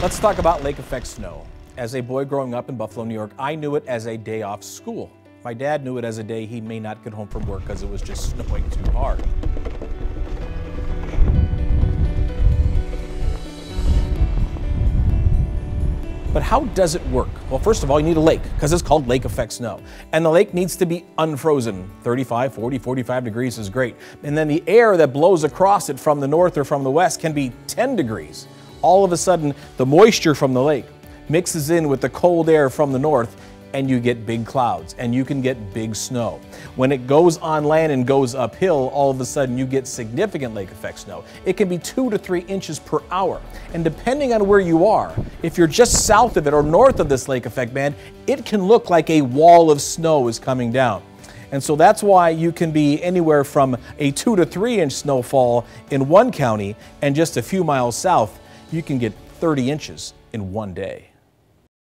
Let's talk about lake effect snow. As a boy growing up in Buffalo, New York, I knew it as a day off school. My dad knew it as a day he may not get home from work because it was just snowing too hard. But how does it work? Well, first of all, you need a lake because it's called lake effect snow. And the lake needs to be unfrozen. 35, 40, 45 degrees is great. And then the air that blows across it from the north or from the west can be 10 degrees. All of a sudden, the moisture from the lake mixes in with the cold air from the north and you get big clouds and you can get big snow. When it goes on land and goes uphill, all of a sudden you get significant lake effect snow. It can be two to three inches per hour. And depending on where you are, if you're just south of it or north of this lake effect band, it can look like a wall of snow is coming down. And so that's why you can be anywhere from a two to three inch snowfall in one county and just a few miles south, you can get 30 inches in one day.